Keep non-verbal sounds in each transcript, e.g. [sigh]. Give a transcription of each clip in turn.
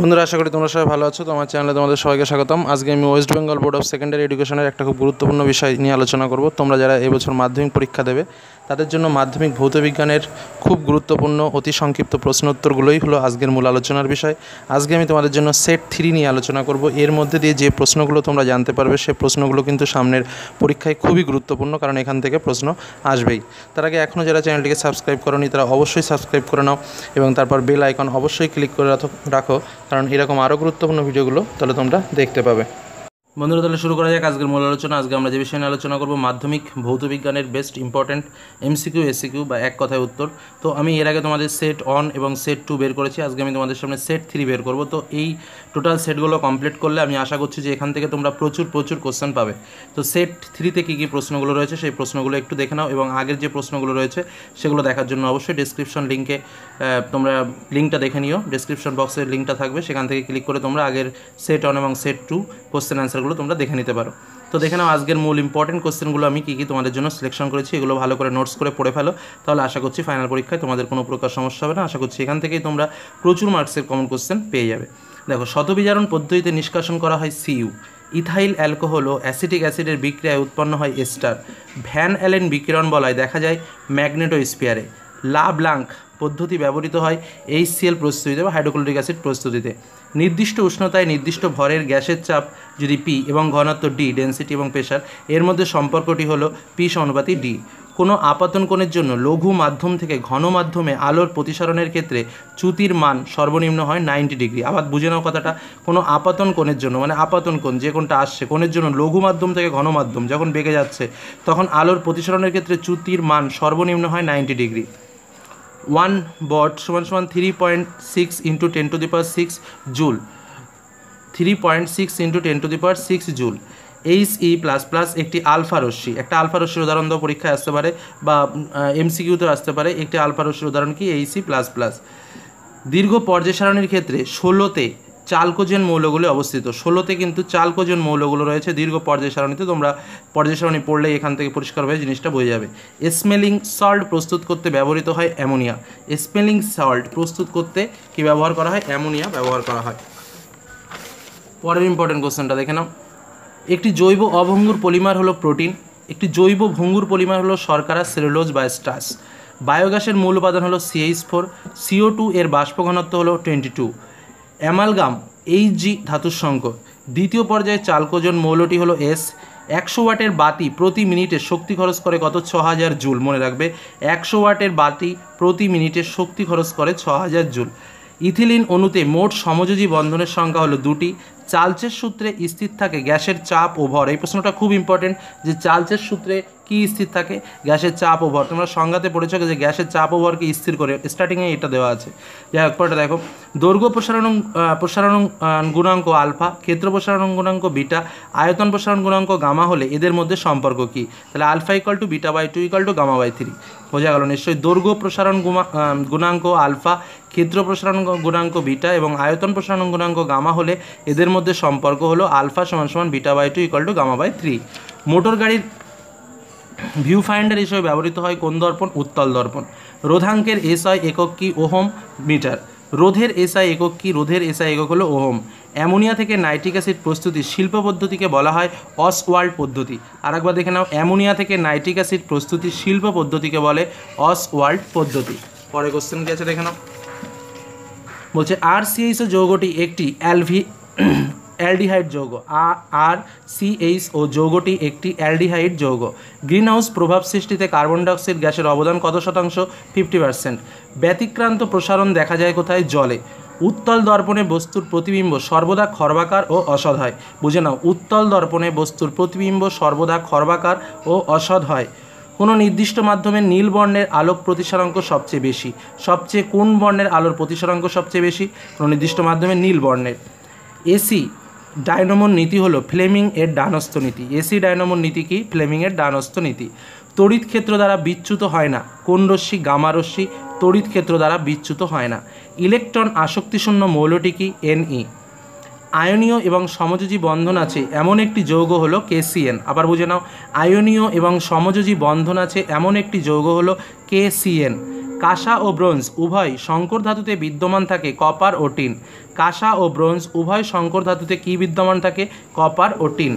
বন্ধুরা, আশা করি তোমরা সবাই ভালো আছো। তো আমার চ্যানেলে তোমাদের সবাইকে স্বাগতম। আজকে আমি West Bengal board of secondary এডুকেশনের একটা খুব গুরুত্বপূর্ণ বিষয় নিয়ে আলোচনা করব। তোমরা যারা এবছর মাধ্যমিক পরীক্ষা দেবে, তাদের জন্য মাধ্যমিক ভৌতবিজ্ঞানের খুব গুরুত্বপূর্ণ, অতি সংক্ষিপ্ত প্রশ্নোত্তরগুলোই হলো আজকের মূল আলোচনার বিষয়। আজকে আমি তোমাদের জন্য সেট থ্রি নিয়ে আলোচনা করব। এর মধ্যে দিয়ে যে প্রশ্নগুলো তোমরা জানতে পারবে, সে প্রশ্নগুলো কিন্তু সামনের পরীক্ষায় খুবই গুরুত্বপূর্ণ, কারণ এখান থেকে প্রশ্ন আসবেই। তার আগে এখনও যারা চ্যানেলটিকে সাবস্ক্রাইব করনি, তারা অবশ্যই সাবস্ক্রাইব করে নাও এবং তারপর বেল আইকন অবশ্যই ক্লিক করে রাখো। কারণ এরকম আরও গুরুত্বপূর্ণ ভিডিওগুলো তাহলে তোমরা দেখতে পাবে। বন্ধুরা, তাহলে শুরু করা যাক আজকের মূল আলোচনা। আজকে আমরা যে বিষয় নিয়ে আলোচনা করব, মাধ্যমিক ভৌতবিজ্ঞানের বেস্ট ইম্পর্ট্যান্ট এমসিকিউ এসিকিউ বা এক কথায় উত্তর। তো আমি এর আগে তোমাদের সেট অন এবং সেট টু বের করেছি। আজকে আমি তোমাদের সামনে সেট থ্রি বের করব। তো এই টোটাল সেটগুলো কমপ্লিট করলে আমি আশা করছি যে এখান থেকে তোমরা প্রচুর প্রচুর কোশ্চেন পাবে। তো সেট থ্রিতে কী কী প্রশ্নগুলো রয়েছে সেই প্রশ্নগুলো একটু দেখে নাও এবং আগের যে প্রশ্নগুলো রয়েছে সেগুলো দেখার জন্য অবশ্যই ডিসক্রিপশন লিঙ্কে তোমরা লিঙ্কটা দেখে নিও। ডিসক্রিপশন বক্সের লিঙ্কটা থাকবে। সেখান থেকে ক্লিক করে তোমরা আগের সেট অন এবং সেট টু কোশ্চেন অ্যান্সারগুলো তোমরা দেখে নিতে পারো। তো দেখে নাও আজকের মূল ইম্পর্টেন্ট কোশ্চেনগুলো আমি কী কী তোমাদের জন্য সিলেকশন করেছি, এগুলো ভালো করে নোটস করে পড়ে ফেলো। তাহলে আশা করছি ফাইনাল পরীক্ষায় তোমাদের কোনো প্রকার সমস্যা হবে না। আশা করছি এখান থেকেই তোমরা প্রচুর মার্কসের কমন কোশ্চেন পেয়ে যাবে। দেখো শতবিজারণ পদ্ধতিতে নিষ্কাশন করা হয় সিইউ ইথাইল অ্যালকোহল ও অ্যাসিটিক অ্যাসিডের বিক্রিয়ায় উৎপন্ন হয় এস্টার ভ্যান অ্যালেন বিকিরণ বলায় দেখা যায় ম্যাগনেটো স্পিয়ারে লা ব্লাঙ্ক পদ্ধতি ব্যবহৃত হয় এইচসিএল প্রস্তুতিতে বা হাইড্রোক্লোরিক অ্যাসিড প্রস্তুতিতে। নির্দিষ্ট উষ্ণতায় নির্দিষ্ট ভরের গ্যাসের চাপ, যদি পি এবং ঘনত্ব ডি ডেন্সিটি এবং প্রেশার এর মধ্যে সম্পর্কটি হলো পি সমানুপাতি ডি কোনো আপাতন কোণের জন্য লঘু মাধ্যম থেকে ঘন মাধ্যমে আলোর প্রতিসরণের ক্ষেত্রে চ্যুতির মান সর্বনিম্ন হয় নাইনটি ডিগ্রি আবার বুঝে নাও কথাটা, কোনো আপাতন কোণের জন্য মানে আপাতন কোণ, যে কোনটা আসছে, কোণের জন্য লঘু মাধ্যম থেকে ঘন মাধ্যম যখন বেগে যাচ্ছে, তখন আলোর প্রতিসরণের ক্ষেত্রে চ্যুতির মান সর্বনিম্ন হয় নাইনটি ডিগ্রি ওয়ান বট সমান সমান three point six into ten to the power six joule three point six into ten to the power six joule H E plus plus একটি আলফা রশ্মি। একটা আলফা রশ্মির উদাহরণ দেওয়া পরীক্ষায় আসতে পারে বা এমসিকিউতেও আসতে পারে। একটি আলফা রশ্মির উদাহরণ কি? এইচ ই প্লাস প্লাস দীর্ঘ পর্যায় সারণীর ক্ষেত্রে ষোলোতে চালকোজেন মৌলগুলি অবস্থিত। ষোলোতে কিন্তু চালকোজেন মৌলগুলো রয়েছে, দীর্ঘ পর্যায় সারণীতে। তোমরা পর্যায় সারণী পড়লেই এখান থেকে পরিষ্কারভাবে জিনিসটা বোঝা যাবে। স্মেলিং সল্ট প্রস্তুত করতে ব্যবহৃত হয় অ্যামোনিয়া। স্মেলিং সল্ট প্রস্তুত করতে কি ব্যবহার করা হয়? অ্যামোনিয়া ব্যবহার করা হয়। পরের ইম্পর্টেন্ট কোশ্চেনটা দেখে নাও। একটি জৈব অভঙ্গুর পলিমার হলো প্রোটিন, একটি জৈব ভঙ্গুর পলিমার হলো শর্করা, সেলুলোজ বা স্টাস। বায়োগ্যাসের মূল উপাদান হলো সিএইচ ফোর সিও টু এর বাষ্প ঘনত্ব হলো twenty two. Amalgam H G ধাতুর সংকর দ্বিতীয় পর্যায়ে চালকোজন মৌলটি হলো এস একশো ওয়াটের বাতি প্রতি মিনিটে শক্তি খরচ করে কত? ছ হাজার জুল। মনে রাখবে, একশো ওয়াটের বাতি প্রতি মিনিটে শক্তি খরচ করে ছ হাজার জুল। ইথিলিন অণুতে মোট সমযোজী বন্ধনের সংখ্যা হলো দুটি। চালচের সূত্রে স্থির থাকে গ্যাসের চাপ ও ভর। এই প্রশ্নটা খুব ইম্পর্টেন্ট যে চালচের সূত্রে কি স্থির থাকে? গ্যাসের চাপ ও ভর। তোমরা সংজ্ঞাতে পড়েছো যে গ্যাসের চাপ ও স্থির করে। স্টার্টিংয়ে এটা দেওয়া আছে। যাই হোক পরটা দেখো। দৈর্ঘ্য প্রসারণ প্রসারণ গুণাঙ্ক আলফা, ক্ষেত্র প্রসারণ গুণাঙ্ক বিটা, আয়তন প্রসারণ গুণাঙ্ক গামা হলে এদের মধ্যে সম্পর্ক কি? তাহলে alpha equal to beta by two equal to gamma by three বোঝা গেল নিশ্চয়ই। দৈর্ঘ্য প্রসারণ গুণাঙ্ক আলফা, ক্ষেত্র প্রসারণ গুণাঙ্ক বিটা এবং আয়তন প্রসারণ গুণাঙ্ক গামা হলে এদের মধ্যে সম্পর্ক হলো আলফা সমান সমান beta by two equal to gamma by three motor গাড়ির ভিউ ফাইন্ডার হিসেবে ব্যবহৃত হয় কোন দর্পণ? উত্তল দর্পণ। রোধাঙ্কের এসআই একক কি ওহম? মিটার। রোধের এসআই একক কি? রোধের এসআই একক হলো ওহম। অ্যামোনিয়া থেকে নাইট্রিক অ্যাসিড প্রস্তুতি শিল্প পদ্ধতিকে বলা হয় অসওয়াল্ড পদ্ধতি। আর একবার দেখে নাও, অ্যামোনিয়া থেকে নাইট্রিক অ্যাসিড প্রস্তুতি শিল্প পদ্ধতিকে বলে অসওয়াল্ড পদ্ধতি। পরে কোশ্চেন কি আছে দেখে নাও। বলছে আর সিএইচ যৌগটি একটি অ্যালভি অ্যালডিহাইড যৌগ। আর সিএইচ ও যৌগটি একটি অ্যালডিহাইড যৌগ। গ্রিনহাউস প্রভাব সৃষ্টিতে কার্বন ডাইঅক্সাইড গ্যাসের অবদান কত শতাংশ? Fifty percent. ব্যতিক্রান্ত প্রসারণ দেখা যায় কোথায়? জলে। উত্তল দর্পণে বস্তুর প্রতিবিম্ব সর্বদা খর্বাকার ও অসৎ হয় বুঝে নাও, উত্তল দর্পণে বস্তুর প্রতিবিম্ব সর্বদা খর্বাকার ও অসৎ হয়। কোনো নির্দিষ্ট মাধ্যমে নীল বর্ণের আলোক প্রতিসরাঙ্ক সবচেয়ে বেশি। সবচেয়ে কোন বর্ণের আলোর প্রতিসরাঙ্ক সবচেয়ে বেশি? কোনো নির্দিষ্ট মাধ্যমে নীল বর্ণের। এসি ডায়নমোর নীতি হলো ফ্লেমিং এর ডানস্থ নীতি। এসি ডায়নমোর নীতি কি? ফ্লেমিং এর ডানস্থ নীতি। তড়িৎ ক্ষেত্র দ্বারা বিচ্যুত হয় না। কোন রশ্মি? গামা রশ্মি। তড়িৎ ক্ষেত্র দ্বারা বিচ্যুত হয় না। ইলেকট্রন আসক্তিশূন্য মৌলটি কি? এনই আয়নীয় এবং সমযোজী বন্ধন আছে, এমন একটি যৌগ হলো কেসিএন আবার বুঝে নাও। আয়নীয় এবং সমযোজী বন্ধন আছে, এমন একটি যৌগ হলো কেসিএন কাঁসা ও ব্রোঞ্জ উভয় শঙ্কর ধাতুতে বিদ্যমান থাকে কপার ও টিন। কাঁসা ও ব্রোঞ্জ উভয় শঙ্কর ধাতুতে কি বিদ্যমান থাকে? কপার ও টিন।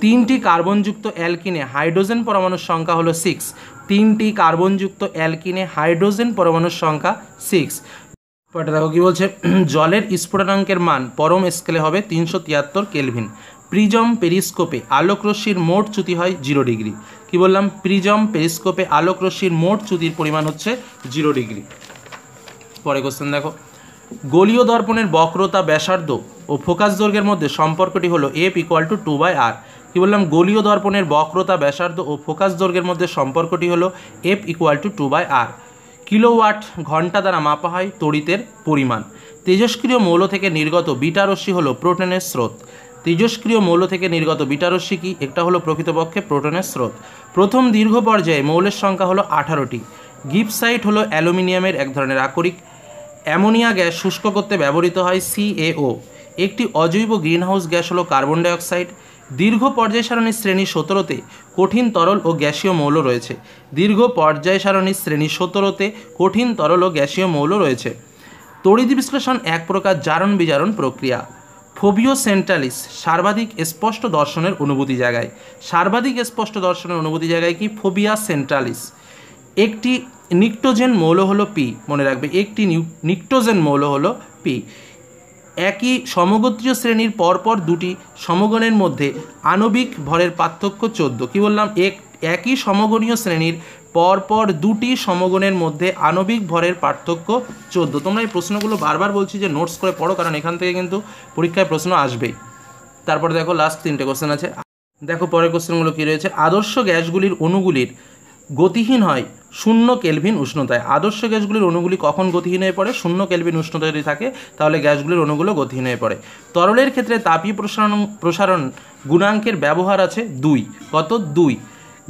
তিনটি কার্বনযুক্ত অ্যালকিনে হাইড্রোজেন পরমাণুর সংখ্যা হলো সিক্স তিনটি কার্বনযুক্ত অ্যালকিনে হাইড্রোজেন পরমাণুর সংখ্যা সিক্স দেখো কি বলছে? [clears throat] জলের স্ফুটনাঙ্কের মান পরম স্কেলে হবে তিনশো তিয়াত্তর কেলভিন। প্রিজম পেরিস্কোপে আলোক রশ্মির মোট চ্যুতি হয় জিরো ডিগ্রি। কি বললাম? প্রিজম পেরিস্কোপে আলোক রশ্মির মোট চ্যুতির পরিমাণ হচ্ছে জিরো ডিগ্রি। পরে কোশ্চেন দেখো। গোলীয় দর্পণের বক্রতা ব্যাসার্ধ ও ফোকাস দৈর্ঘ্যের মধ্যে সম্পর্কটি হলো F equal to two by R কি বললাম? গোলীয় দর্পণের বক্রতা ব্যাসার্ধ ও ফোকাস দৈর্ঘ্যের মধ্যে সম্পর্কটি হলো F equal to two by R kilowatt ঘণ্টা দ্বারা মাপা হয় তড়িতের পরিমাণ। তেজস্ক্রিয় মৌল থেকে নির্গত বিটা রশ্মি হলো প্রোটনের স্রোত। তেজস্ক্রিয় মৌল থেকে নির্গত বিটা রশ্মি কি? একটা হলো প্রকৃতপক্ষে প্রোটনের স্রোত। প্রথম দীর্ঘ পর্যায়ে মৌলের সংখ্যা হলো আঠারোটি। গিপসাইট হলো অ্যালুমিনিয়ামের এক ধরনের আকরিক। অ্যামোনিয়া গ্যাস শুষ্ক করতে ব্যবহৃত হয় সিএও একটি অজৈব গ্রিনহাউস গ্যাস হলো কার্বন ডাইঅক্সাইড। দীর্ঘ পর্যায় সারণীর শ্রেণি সতেরোতে কঠিন তরল ও গ্যাসীয় মৌল রয়েছে। দীর্ঘ পর্যায় সারণীর শ্রেণি সতেরোতে কঠিন তরল ও গ্যাসীয় মৌল রয়েছে। তড়িৎ বিশ্লেষণ এক প্রকার জারণ বিজারণ প্রক্রিয়া। ফোবিও সেন্ট্রালিস সর্বাধিক স্পষ্ট দর্শনের অনুভূতি জায়গায়। সর্বাধিক স্পষ্ট দর্শনের অনুভূতি জায়গায় কি? ফোবিয়া সেন্ট্রালিস একটি নিক্টোজেন মৌল হলো পি, মনে রাখবে। একটি নিক্টোজেন মৌল হলো পি। একই সমগোত্রীয় শ্রেণির পরপর দুটি সমগণের মধ্যে আণবিক ভরের পার্থক্য চোদ্দ। কি বললাম? এক একই সমগণীয় শ্রেণির পরপর দুটি সমগণের মধ্যে আণবিক ভরের পার্থক্য চোদ্দ। তোমরা এই প্রশ্নগুলো বারবার বলছি যে নোটস করে পড়ো, কারণ এখান থেকে কিন্তু পরীক্ষায় প্রশ্ন আসবেই। তারপর দেখো লাস্ট তিনটে কোশ্চেন আছে। দেখো পরের কোশ্চেনগুলো কী রয়েছে? আদর্শ গ্যাসগুলির অণুগুলির গতিহীন হয় শূন্য কেলভিন উষ্ণতায়। আদর্শ গ্যাসগুলির অণুগুলি কখন গতিহীন হয়ে পড়ে? শূন্য কেলভিন উষ্ণতা যদি থাকে, তাহলে গ্যাসগুলির অণুগুলো গতিহীন হয়ে পড়ে। তরলের ক্ষেত্রে তাপীয় প্রসারণ প্রসারণ গুণাঙ্কের ব্যবহার আছে দুই। কত? দুই।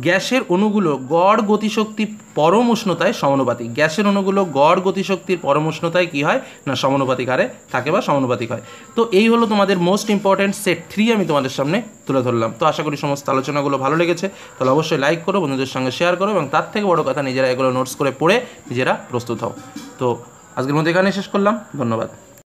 গ্যাসের অণুগুলো গড় গতিশক্তি পরম উষ্ণতায় সমানুপাতিক। গ্যাসের অণুগুলো গড় গতিশক্তির পরম উষ্ণতায় কী হয়? না, সমানুপাতিক হারে থাকে বা সমানুপাতিক হয়। তো এই হলো তোমাদের মোস্ট ইম্পর্ট্যান্ট সেট থ্রি আমি তোমাদের সামনে তুলে ধরলাম। তো আশা করি সমস্ত আলোচনাগুলো ভালো লেগেছে। তাহলে অবশ্যই লাইক করো, বন্ধুদের সঙ্গে শেয়ার করো এবং তার থেকে বড় কথা নিজেরা এগুলো নোটস করে পড়ে নিজেরা প্রস্তুত হও। তো আজকের মধ্যে এখানে শেষ করলাম। ধন্যবাদ।